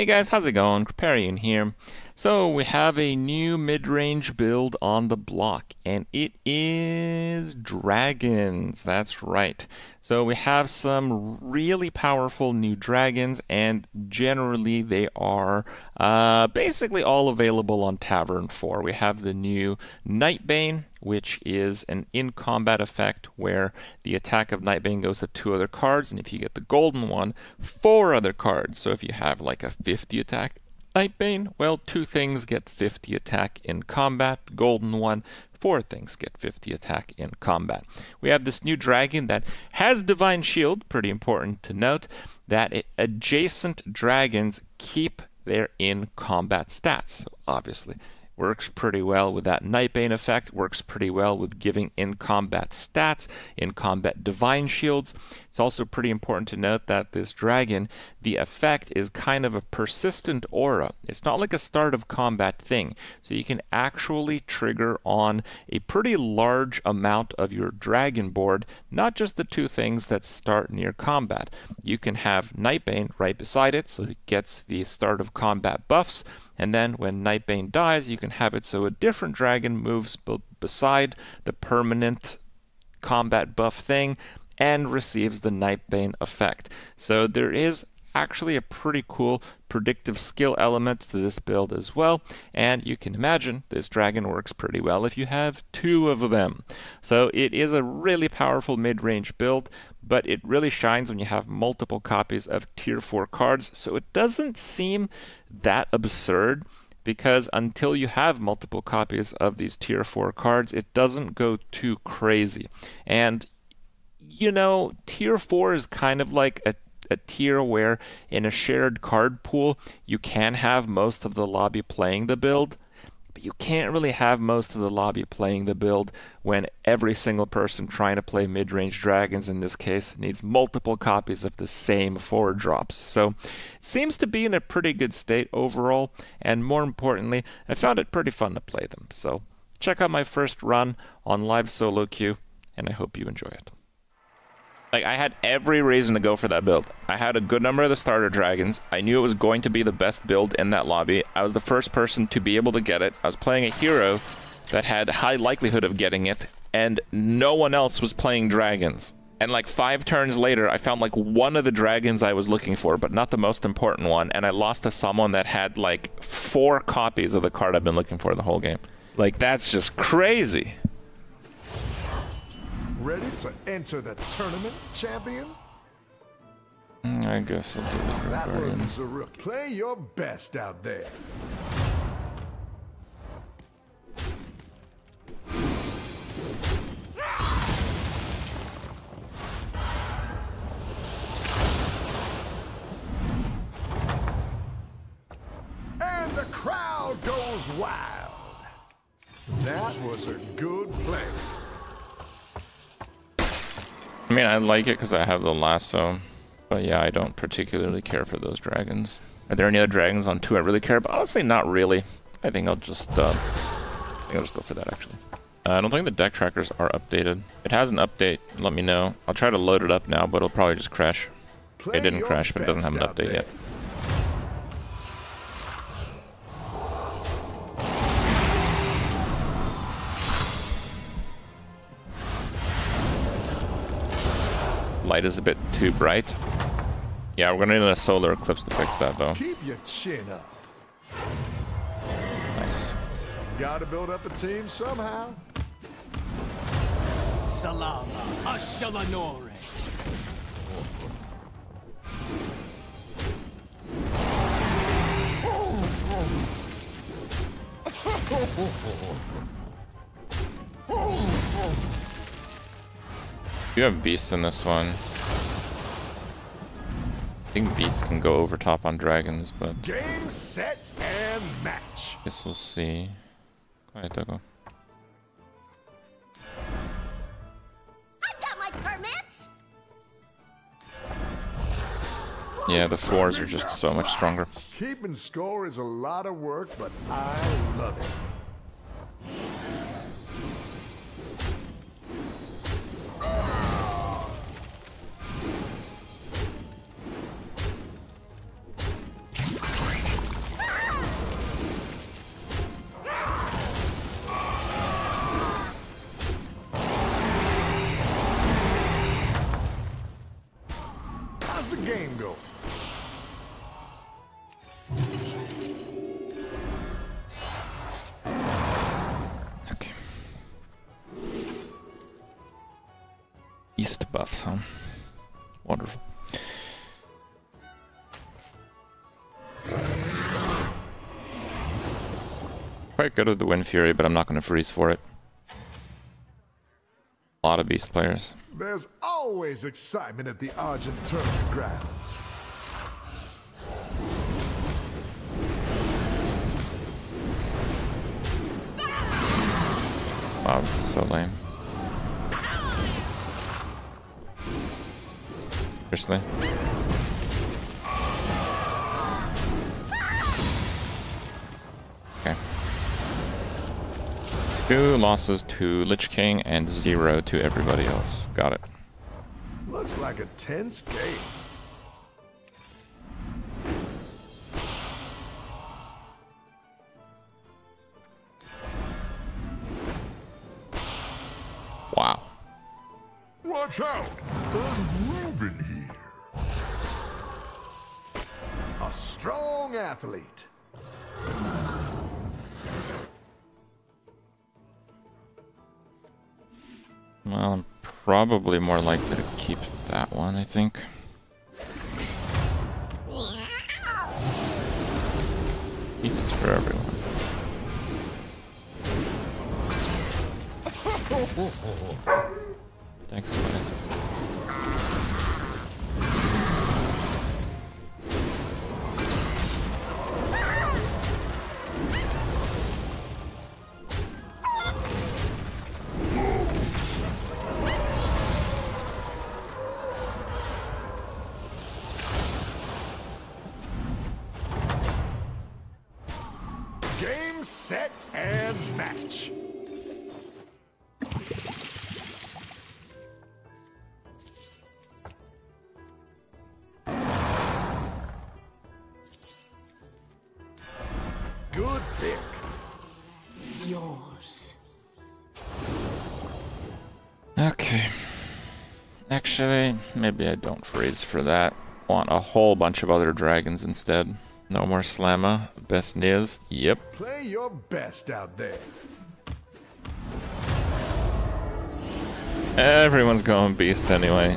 Hey guys, how's it going? Kripparrian here. So we have a new mid-range build on the block, and it is dragons. That's right. So we have some really powerful new dragons, and generally they are uh, basically all available on Tavern 4. We have the new Nightbane, which is an in-combat effect where the attack of Nightbane goes to two other cards, and if you get the golden one, four other cards. So if you have like a 50 attack Nightbane, well, two things get 50 attack in combat. Golden one, four things get 50 attack in combat. We have this new dragon that has Divine Shield, pretty important to note, that it, adjacent dragons keep their in combat stats, obviously works pretty well with that Nightbane effect, works pretty well with giving in combat stats, in combat divine shields. It's also pretty important to note that this dragon, the effect is kind of a persistent aura. It's not like a start of combat thing, so you can actually trigger on a pretty large amount of your dragon board, not just the two things that start near combat. You can have Nightbane right beside it, so it gets the start of combat buffs. And then when Nightbane dies, you can have it so a different dragon moves beside the permanent combat buff thing and receives the Nightbane effect. So there is actually a pretty cool predictive skill element to this build as well. And you can imagine this dragon works pretty well if you have two of them. So it is a really powerful mid-range build, but it really shines when you have multiple copies of tier 4 cards. So it doesn't seem that absurd because until you have multiple copies of these tier 4 cards, it doesn't go too crazy. And you know, tier 4 is kind of like a a tier where in a shared card pool you can have most of the lobby playing the build, you can't really have most of the lobby playing the build when every single person trying to play mid-range dragons in this case needs multiple copies of the same four drops. So it seems to be in a pretty good state overall, and more importantly, I found it pretty fun to play them. So check out my first run on live solo queue, and I hope you enjoy it. Like I had every reason to go for that build. I had a good number of the starter dragons. I knew it was going to be the best build in that lobby. I was the first person to be able to get it. I was playing a hero that had high likelihood of getting it, and no one else was playing dragons. And like five turns later, I found like one of the dragons I was looking for, but not the most important one. And I lost to someone that had like four copies of the card I've been looking for the whole game. Like that's just crazy. Ready to enter the tournament, champion? Mm, I guess I'll do That one's a. Play your best out there. I mean, I like it because I have the lasso. But yeah, I don't particularly care for those dragons. Are there any other dragons on 2 I really care about? Honestly, not really. I think I'll just, uh, I think I'll just go for that, actually. Uh, I don't think the deck trackers are updated. It has an update. Let me know. I'll try to load it up now, but it'll probably just crash. Play it didn't crash, but it doesn't have an update yet. Light is a bit too bright. Yeah, we're gonna need a solar eclipse to fix that though. Keep your chin up. Nice. Gotta build up a team somehow. Salama Ashalanore. You have Beast in this one. I think Beast can go over top on dragons, but... Game, set, and match! Guess we'll see. Go ahead, Dogo. I've got my permits! Yeah, the fours are just so much stronger. Keeping score is a lot of work, but I love it. Quite good with the Windfury, but I'm not going to freeze for it. A lot of Beast players. There's always excitement at the Argent tournament grounds. Wow, this is so lame. Seriously? Two losses to Lich King and zero to everybody else. Got it. Looks like a tense game. Wow. Watch out! Unmoving here. A strong athlete. Well, I'm probably more likely to keep that one, I think. Beasts for everyone. Thanks, Clint. Maybe I don't freeze for that. Want a whole bunch of other dragons instead. No more Slamma. Best Niz. Yep. Play your best out there. Everyone's going beast anyway.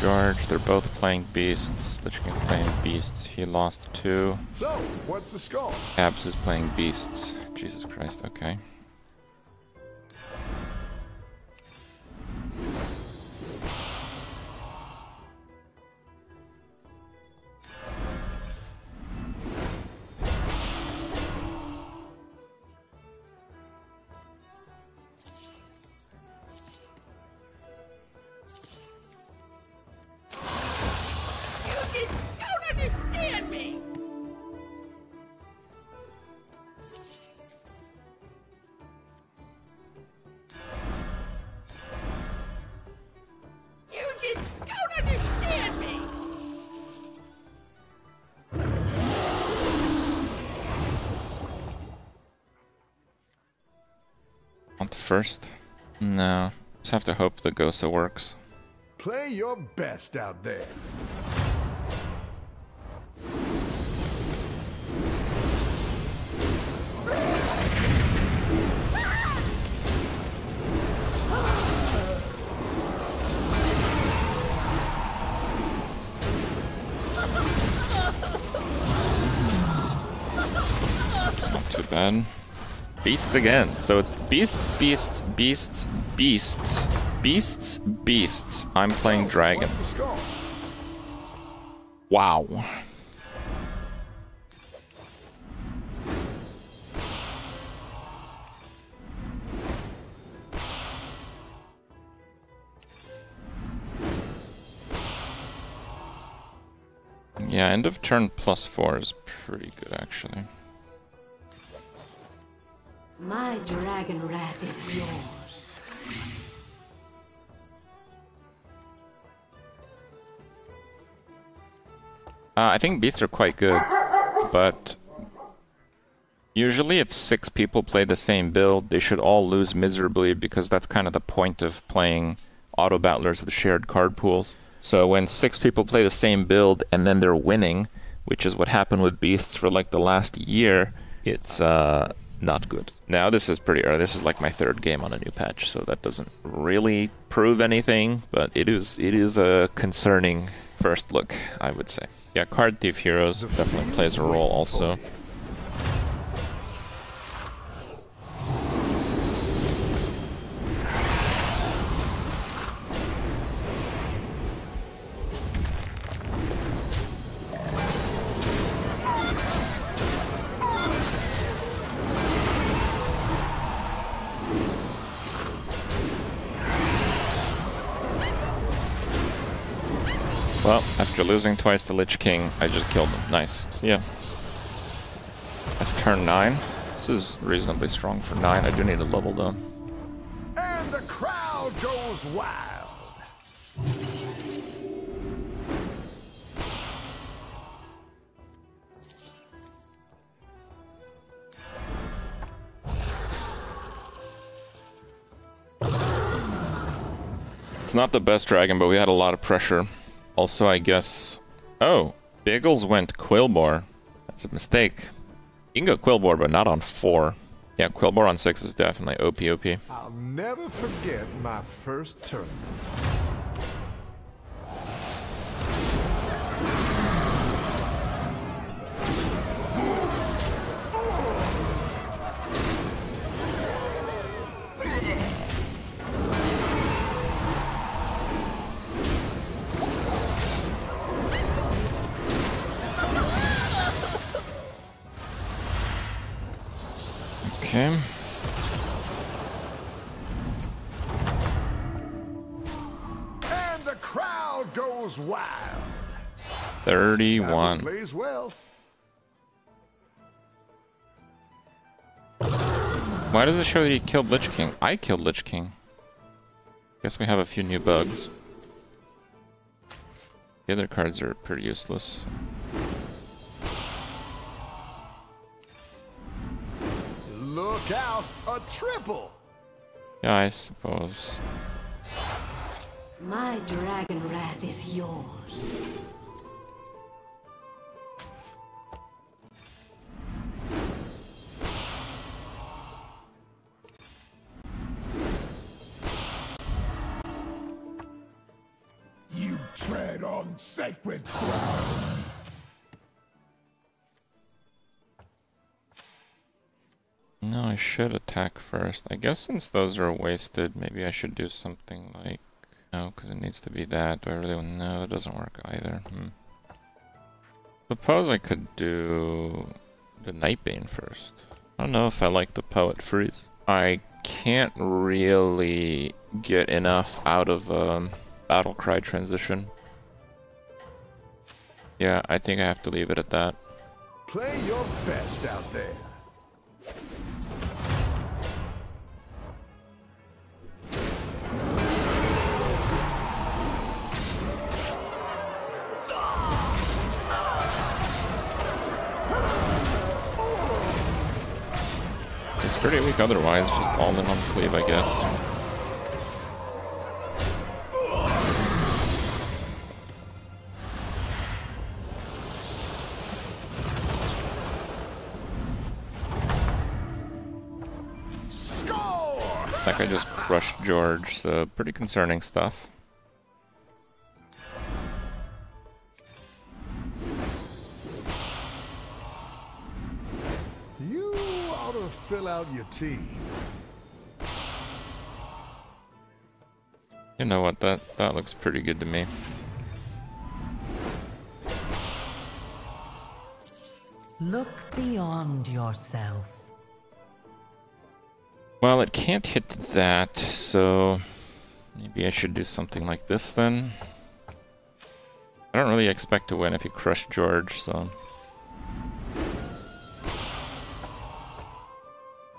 George. They're both playing beasts. King's playing beasts. He lost two. So, what's the score? Abs is playing beasts. Jesus Christ, okay. First? No. Just have to hope the Gosa works. Play your best out there. Not too bad. Beasts again. So it's beasts, beasts, beasts, beasts, beasts, beasts. I'm playing dragons. Wow. Yeah, end of turn plus four is pretty good, actually. My dragon wrath is yours. Uh, I think beasts are quite good, but usually if six people play the same build, they should all lose miserably because that's kind of the point of playing auto battlers with shared card pools. So when six people play the same build and then they're winning, which is what happened with beasts for like the last year, it's uh, not good. Now this is pretty early. This is like my third game on a new patch, so that doesn't really prove anything, but it is it is a concerning first look, I would say. Yeah, Card Thief Heroes definitely plays a role also. Well, after losing twice to Lich King, I just killed him. Nice. So yeah. That's turn 9. This is reasonably strong for 9. I do need a level though. And the crowd goes wild. It's not the best dragon, but we had a lot of pressure. Also, I guess... Oh, Biggles went Quilboar. That's a mistake. You can go Quilboar, but not on 4. Yeah, Quilboar on 6 is definitely OP OP. I'll never forget my first tournament. 31. Plays well. Why does it show that he killed Lich King? I killed Lich King. Guess we have a few new bugs. The other cards are pretty useless. Look out, a triple. Yeah, I suppose. My dragon wrath is yours. On sacred ground. No, I should attack first. I guess since those are wasted, maybe I should do something like... No, because it needs to be that. Do I really. No, that doesn't work either. Hmm. Suppose I could do the Nightbane first. I don't know if I like the Poet Freeze. I can't really get enough out of um, Battlecry transition. Yeah, I think I have to leave it at that. Play your best out there. It's pretty weak otherwise, just all in on cleave, I guess. Crushed George, so pretty concerning stuff. You ought to fill out your team. You know what, that, that looks pretty good to me. Look beyond yourself. Well, it can't hit that, so maybe I should do something like this then. I don't really expect to win if you crush George, so.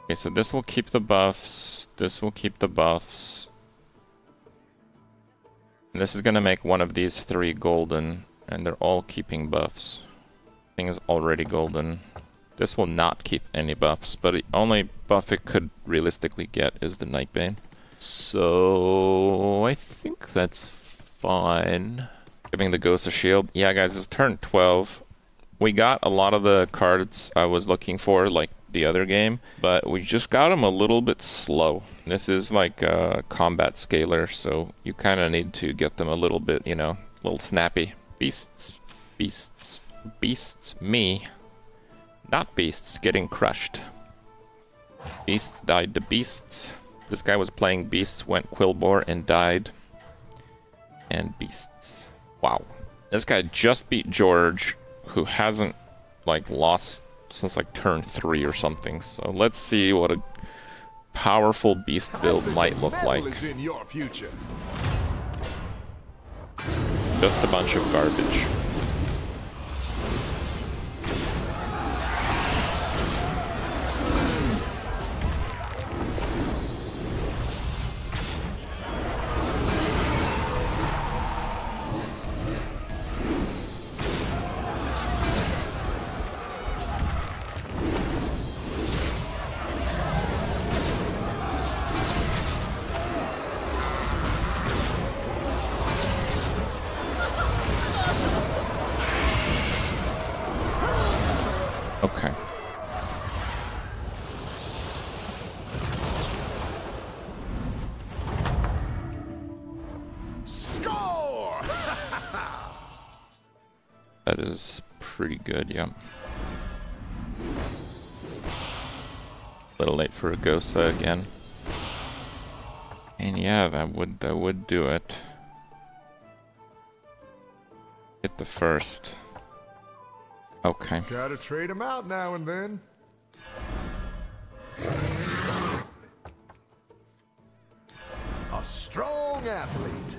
Okay, so this will keep the buffs. This will keep the buffs. And this is gonna make one of these three golden, and they're all keeping buffs. Thing is already golden. This will not keep any buffs, but the only buff it could realistically get is the Nightbane. So I think that's fine. Giving the Ghost a shield. Yeah, guys, it's turn 12. We got a lot of the cards I was looking for, like the other game, but we just got them a little bit slow. This is like a combat scaler, so you kind of need to get them a little bit, you know, a little snappy. Beasts, beasts, beasts, me. Not beasts, getting crushed. Beasts died to beasts. This guy was playing beasts, went Quilboar and died. And beasts. Wow. This guy just beat George, who hasn't, like, lost since, like, turn 3 or something. So let's see what a powerful beast build might look like. is in your future. Just a bunch of garbage. That is pretty good, yeah. Little late for a Gosa again. And yeah, that would that would do it. Hit the first. Okay. Gotta trade him out now and then. A strong athlete.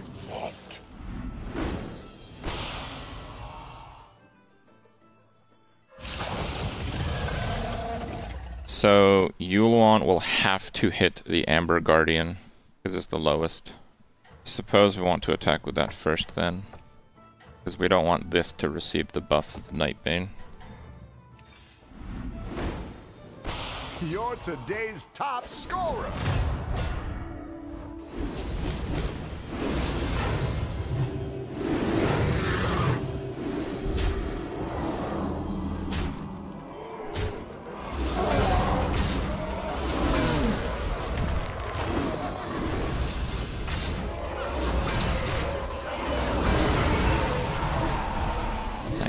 So Yulon will have to hit the Amber Guardian because it's the lowest. Suppose we want to attack with that first then. Because we don't want this to receive the buff of Nightbane. You're today's top scorer.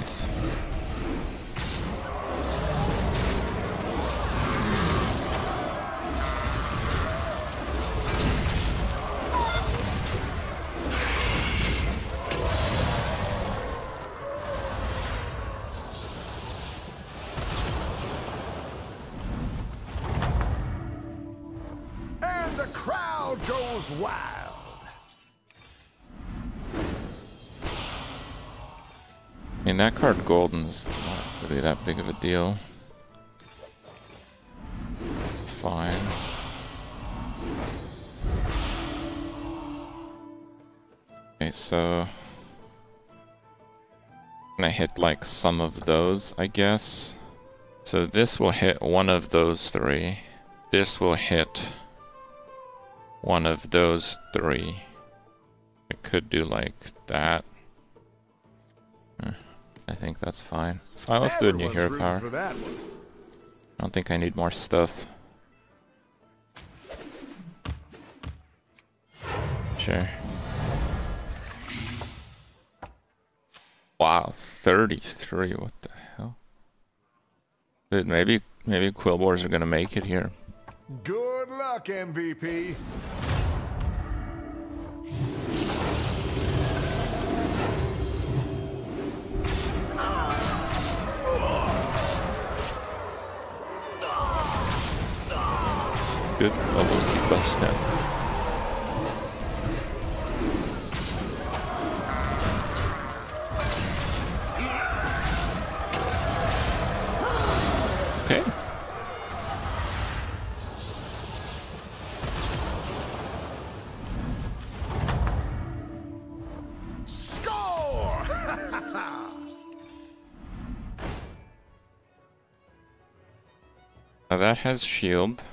Nice. That card golden is not really that big of a deal. It's fine. Okay, so... Can I hit, like, some of those, I guess? So this will hit one of those three. This will hit one of those three. I could do, like, that. I think that's fine. Fine, let's do a new hero power. I don't think I need more stuff. Sure. Wow, 33, what the hell? Dude, maybe, maybe Quilboars are gonna make it here. Good luck, MVP. good. Almost keep us now. that has shield.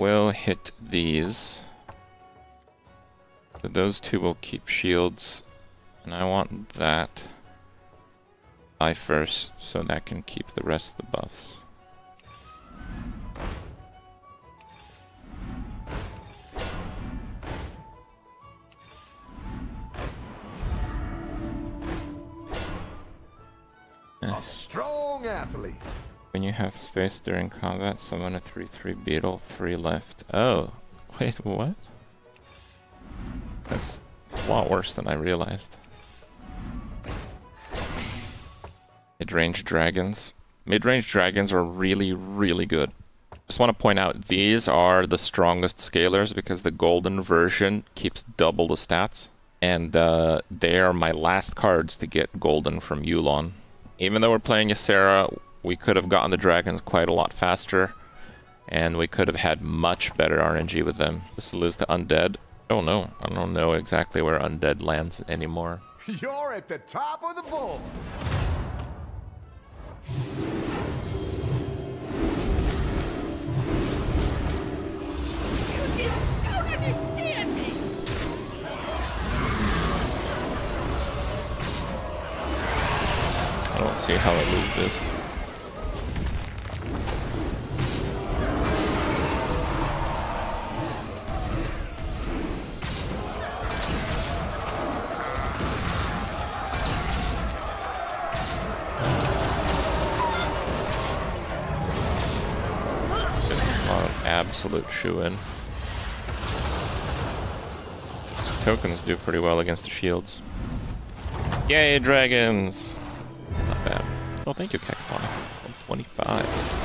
Will hit these. So those two will keep shields. And I want that I first, so that can keep the rest of the buffs. Have space during combat, summon a 3-3 beetle, 3 left. Oh, wait, what? That's a lot worse than I realized. Mid-range dragons. Mid-range dragons are really, really good. Just want to point out, these are the strongest scalers because the golden version keeps double the stats. And uh, they are my last cards to get golden from Yulon. Even though we're playing Ysera, we could have gotten the dragons quite a lot faster. And we could have had much better RNG with them. Just lose to Undead. Oh no, I don't know exactly where Undead lands anymore. You're at the top of the board. You don't understand me! I don't see how I lose. This absolute shoe-in. Tokens do pretty well against the shields. Yay, dragons! Not bad. Oh, thank you, Cacoponic. 125.